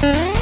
Mm-hmm.